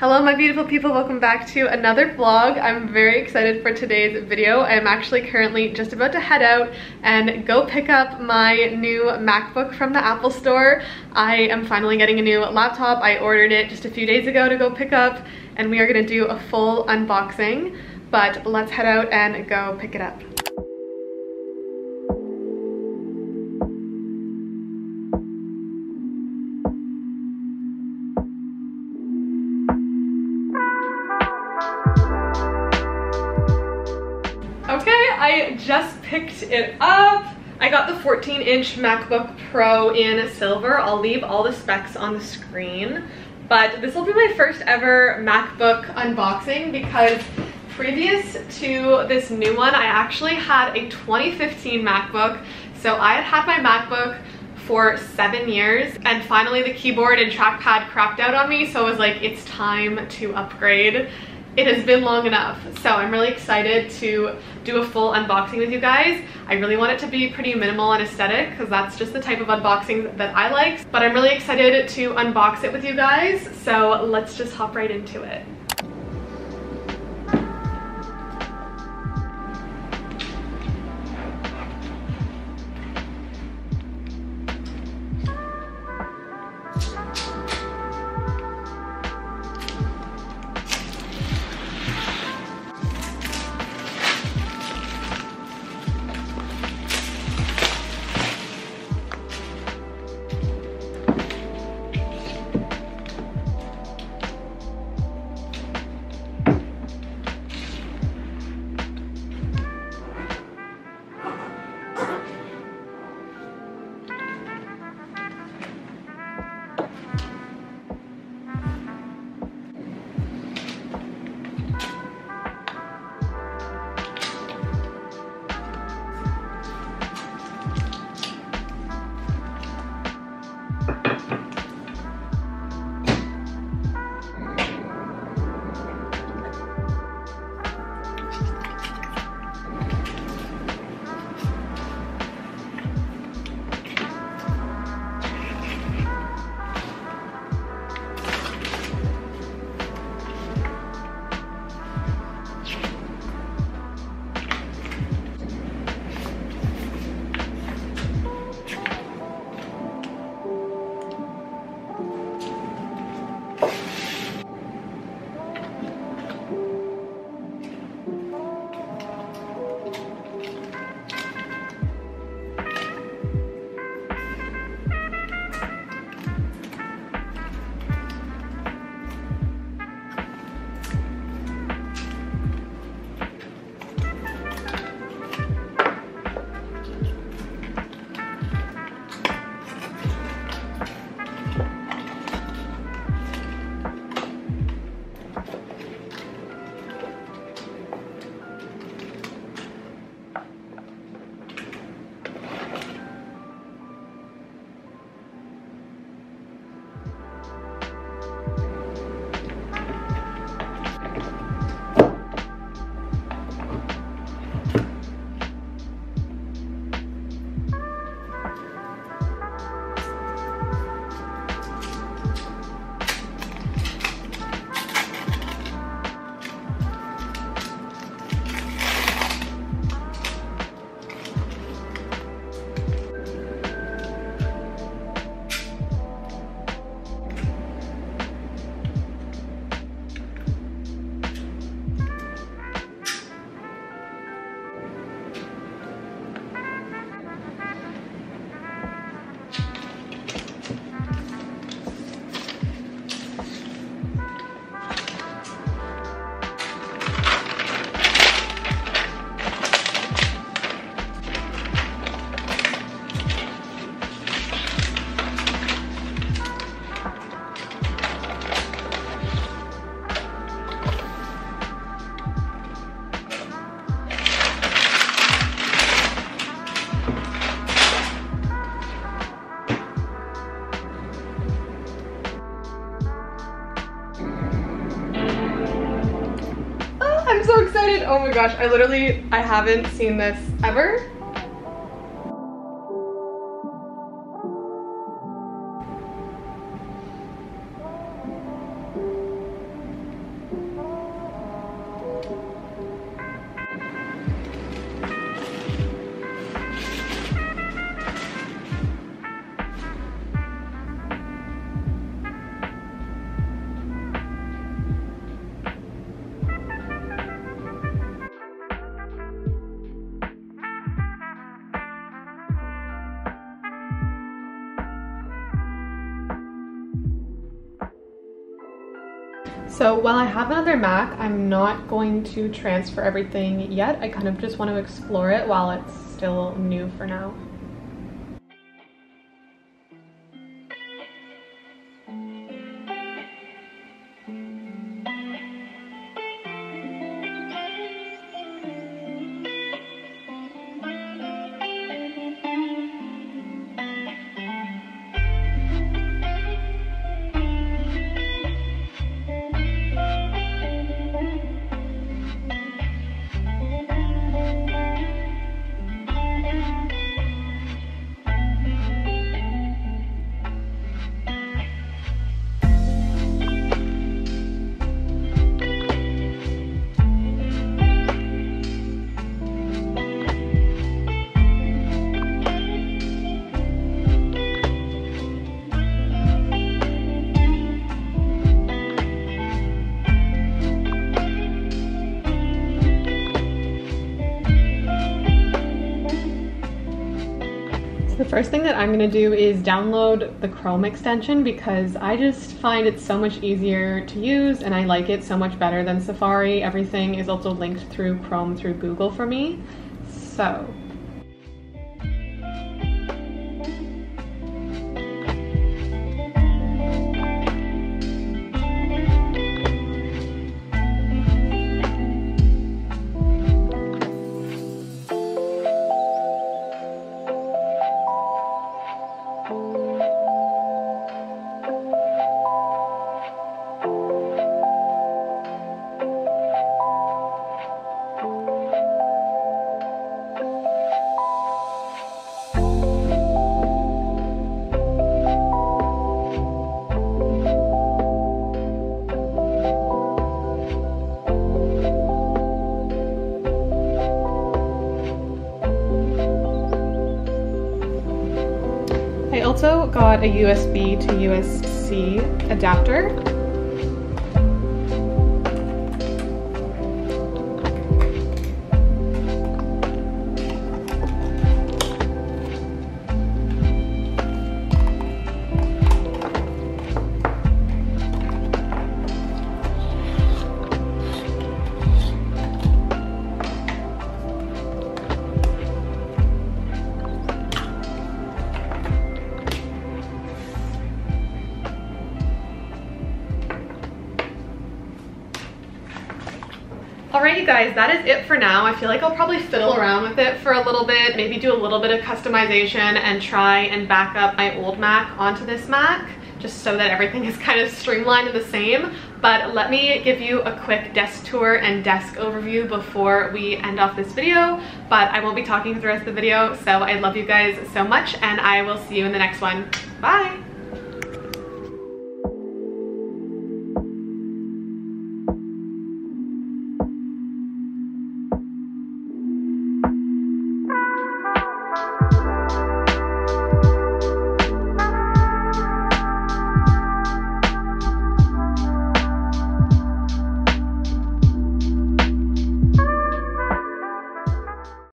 Hello my beautiful people, welcome back to another vlog. I'm very excited for today's video. I'm actually currently just about to head out and go pick up my new MacBook from the Apple store. I am finally getting a new laptop. I ordered it just a few days ago to go pick up and we are gonna do a full unboxing, but let's head out and go pick it up. I just picked it up. I got the 14 inch MacBook Pro in silver. I'll leave all the specs on the screen, but this will be my first ever MacBook unboxing because previous to this new one, I actually had a 2015 MacBook. So I had had my MacBook for seven years and finally the keyboard and trackpad crapped out on me so I was like it's time to upgrade it has been long enough. So I'm really excited to do a full unboxing with you guys. I really want it to be pretty minimal and aesthetic because that's just the type of unboxing that I like. But I'm really excited to unbox it with you guys. So let's just hop right into it. excited. Oh my gosh, I literally, I haven't seen this ever. So while I have another Mac, I'm not going to transfer everything yet. I kind of just want to explore it while it's still new for now. First thing that I'm gonna do is download the Chrome extension because I just find it so much easier to use and I like it so much better than Safari. Everything is also linked through Chrome through Google for me. So also got a USB to USB-C adapter Alright guys, that is it for now. I feel like I'll probably fiddle around with it for a little bit, maybe do a little bit of customization and try and back up my old Mac onto this Mac just so that everything is kind of streamlined and the same. But let me give you a quick desk tour and desk overview before we end off this video. But I won't be talking for the rest of the video, so I love you guys so much and I will see you in the next one. Bye!